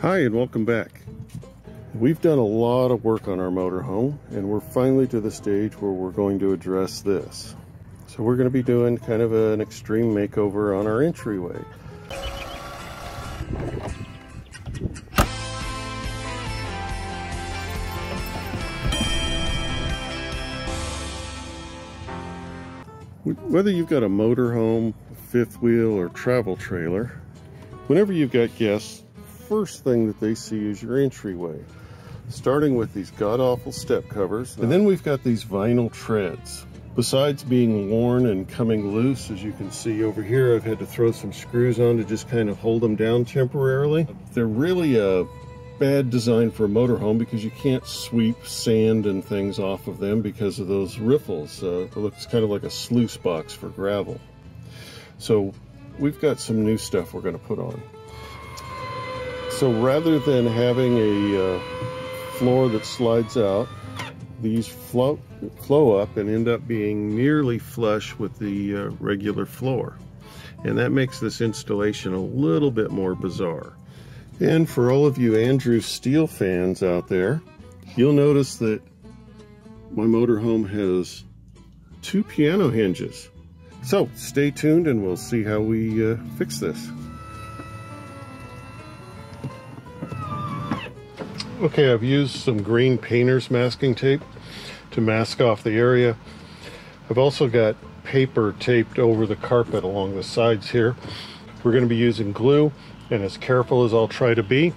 Hi and welcome back. We've done a lot of work on our motorhome and we're finally to the stage where we're going to address this. So we're going to be doing kind of an extreme makeover on our entryway. Whether you've got a motorhome, fifth wheel, or travel trailer, whenever you've got guests, first thing that they see is your entryway. Starting with these god-awful step covers, and then we've got these vinyl treads. Besides being worn and coming loose, as you can see over here, I've had to throw some screws on to just kind of hold them down temporarily. They're really a bad design for a motorhome because you can't sweep sand and things off of them because of those riffles. Uh, it looks kind of like a sluice box for gravel. So we've got some new stuff we're going to put on. So rather than having a uh, floor that slides out, these float, flow up and end up being nearly flush with the uh, regular floor. And that makes this installation a little bit more bizarre. And for all of you Andrew Steel fans out there, you'll notice that my motorhome has two piano hinges. So stay tuned and we'll see how we uh, fix this. Okay, I've used some green painter's masking tape to mask off the area. I've also got paper taped over the carpet along the sides here. We're going to be using glue and as careful as I'll try to be,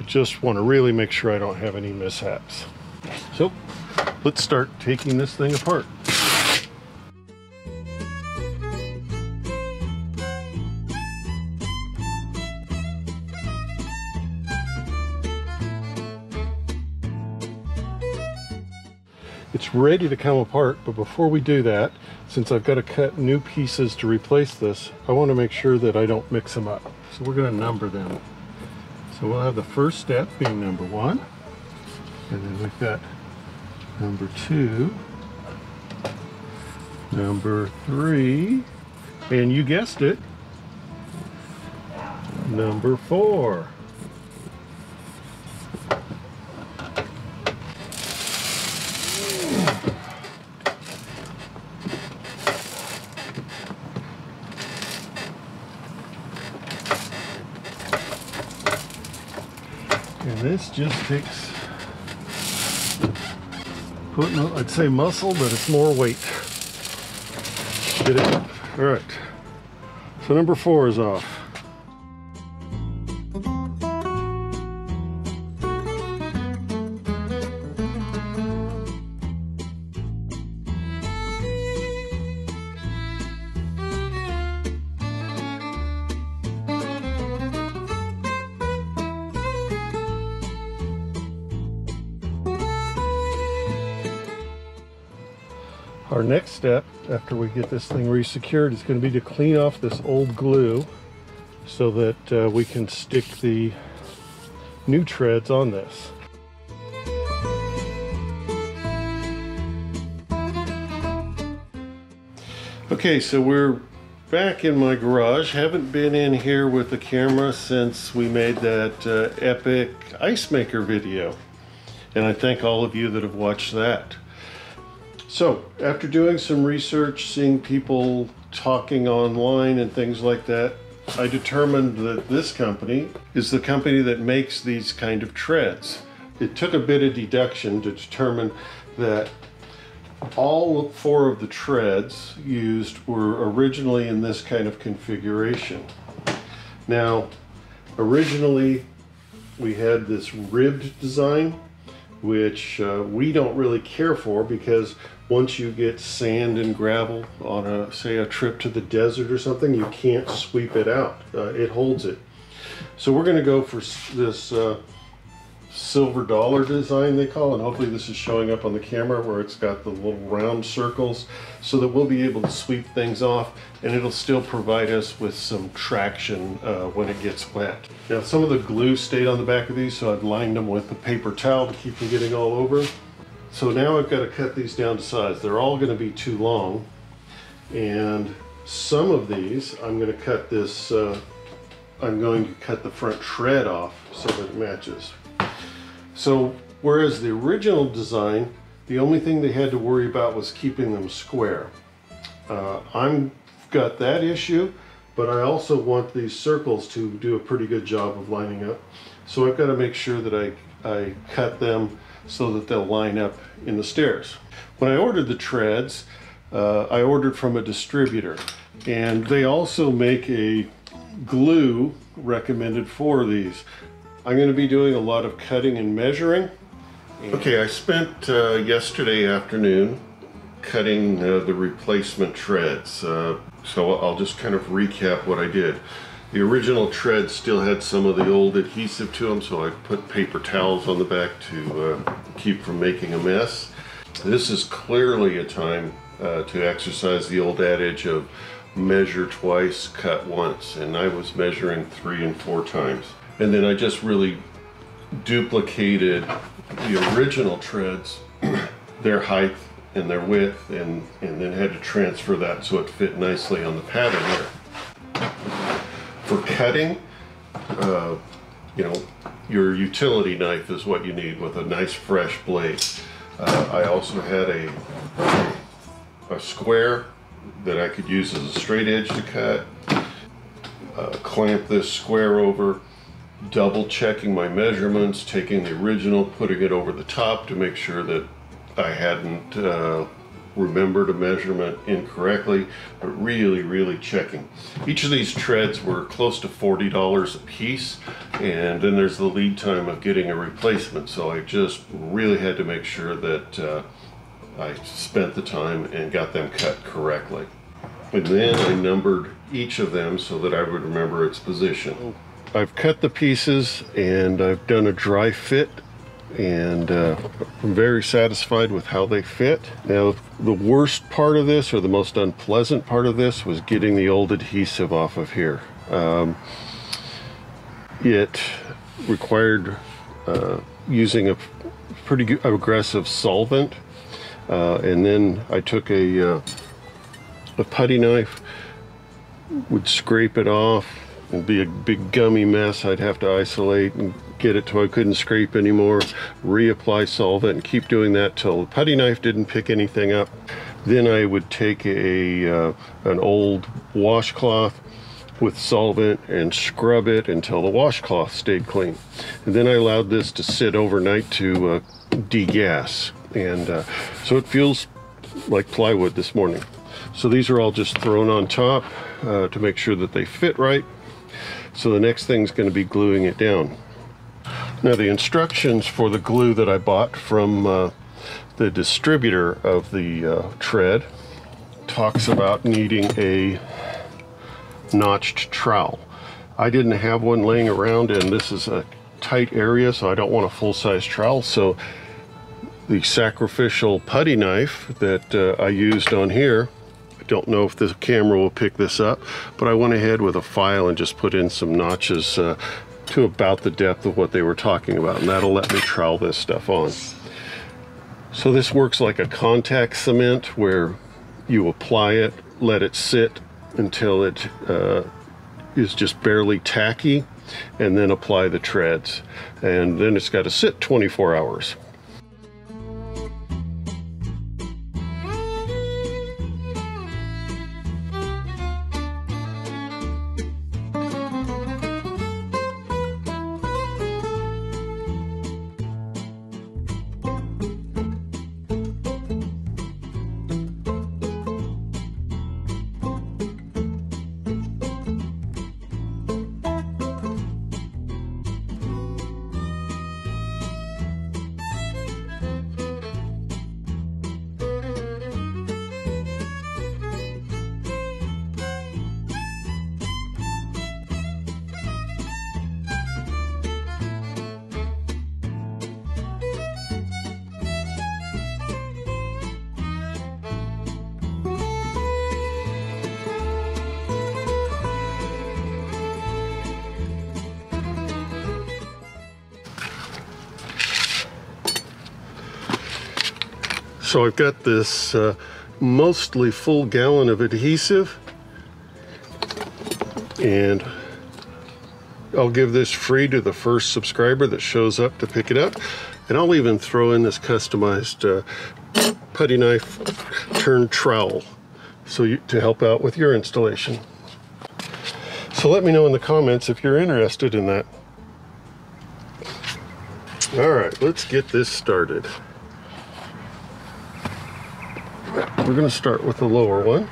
I just want to really make sure I don't have any mishaps. So let's start taking this thing apart. It's ready to come apart, but before we do that, since I've got to cut new pieces to replace this, I want to make sure that I don't mix them up. So we're going to number them. So we'll have the first step being number one, and then we've got number two, number three, and you guessed it, number four. And this just takes putting, I'd say muscle, but it's more weight. Get it? All right. So number four is off. Our next step after we get this thing resecured is going to be to clean off this old glue so that uh, we can stick the new treads on this. Okay, so we're back in my garage. Haven't been in here with the camera since we made that uh, epic ice maker video. And I thank all of you that have watched that. So, after doing some research, seeing people talking online and things like that, I determined that this company is the company that makes these kind of treads. It took a bit of deduction to determine that all four of the treads used were originally in this kind of configuration. Now, originally we had this ribbed design, which uh, we don't really care for because once you get sand and gravel on a, say, a trip to the desert or something, you can't sweep it out. Uh, it holds it. So we're going to go for this uh, silver dollar design they call. And hopefully this is showing up on the camera where it's got the little round circles so that we'll be able to sweep things off and it'll still provide us with some traction uh, when it gets wet. Now some of the glue stayed on the back of these so I've lined them with a paper towel to keep them getting all over. So now I've got to cut these down to size. They're all going to be too long. And some of these, I'm going to cut this uh, I'm going to cut the front tread off so that it matches. So whereas the original design, the only thing they had to worry about was keeping them square. Uh, I'm got that issue, but I also want these circles to do a pretty good job of lining up. So I've got to make sure that I, I cut them so that they'll line up in the stairs. When I ordered the treads, uh, I ordered from a distributor and they also make a glue recommended for these. I'm going to be doing a lot of cutting and measuring. Okay, I spent uh, yesterday afternoon cutting uh, the replacement treads. Uh, so I'll just kind of recap what I did. The original treads still had some of the old adhesive to them, so I put paper towels on the back to uh, keep from making a mess. This is clearly a time uh, to exercise the old adage of measure twice, cut once, and I was measuring three and four times. And then I just really duplicated the original treads, their height and their width, and, and then had to transfer that so it fit nicely on the pattern here. For cutting, uh, you know, your utility knife is what you need with a nice fresh blade. Uh, I also had a, a square that I could use as a straight edge to cut. Uh, clamp this square over, double checking my measurements, taking the original, putting it over the top to make sure that I hadn't uh, remembered a measurement incorrectly, but really, really checking. Each of these treads were close to $40 a piece, and then there's the lead time of getting a replacement, so I just really had to make sure that uh, I spent the time and got them cut correctly. And then I numbered each of them so that I would remember its position. I've cut the pieces and I've done a dry fit and uh, I'm very satisfied with how they fit. Now the worst part of this or the most unpleasant part of this was getting the old adhesive off of here. Um, it required uh, using a pretty aggressive solvent uh, and then I took a, uh, a putty knife, would scrape it off, and be a big gummy mess. I'd have to isolate and get it till I couldn't scrape anymore, reapply solvent, and keep doing that till the putty knife didn't pick anything up. Then I would take a uh, an old washcloth with solvent and scrub it until the washcloth stayed clean. And then I allowed this to sit overnight to uh, degas. And uh, so it feels like plywood this morning. So these are all just thrown on top uh, to make sure that they fit right. So the next thing is going to be gluing it down. Now the instructions for the glue that I bought from uh, the distributor of the uh, tread talks about needing a notched trowel. I didn't have one laying around and this is a tight area so I don't want a full-size trowel so the sacrificial putty knife that uh, I used on here. Don't know if the camera will pick this up, but I went ahead with a file and just put in some notches uh, to about the depth of what they were talking about, and that'll let me trowel this stuff on. So this works like a contact cement where you apply it, let it sit until it uh, is just barely tacky, and then apply the treads. And then it's got to sit 24 hours. So I've got this uh, mostly full gallon of adhesive and I'll give this free to the first subscriber that shows up to pick it up. And I'll even throw in this customized uh, putty knife turned trowel so you, to help out with your installation. So let me know in the comments if you're interested in that. All right, let's get this started. We're going to start with the lower one.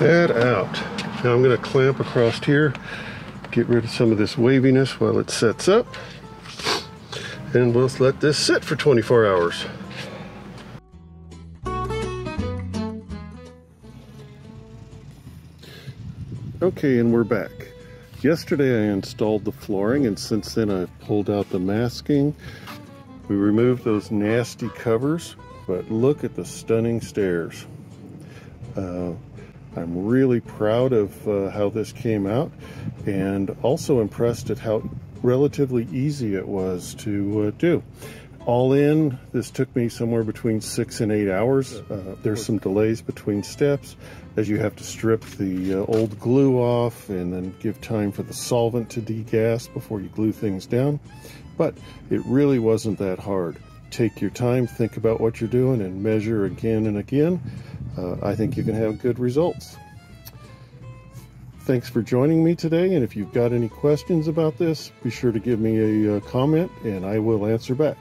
That out. Now I'm going to clamp across here, get rid of some of this waviness while it sets up, and we'll let this sit for 24 hours. Okay, and we're back. Yesterday I installed the flooring, and since then I've pulled out the masking. We removed those nasty covers, but look at the stunning stairs. Uh, I'm really proud of uh, how this came out and also impressed at how relatively easy it was to uh, do. All in, this took me somewhere between six and eight hours. Uh, there's some delays between steps as you have to strip the uh, old glue off and then give time for the solvent to degas before you glue things down. But it really wasn't that hard. Take your time, think about what you're doing, and measure again and again uh, I think you can have good results. Thanks for joining me today, and if you've got any questions about this, be sure to give me a, a uh, comment and I will answer back.